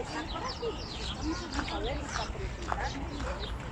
está por aquí. Vamos a ver, está.